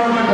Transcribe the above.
Government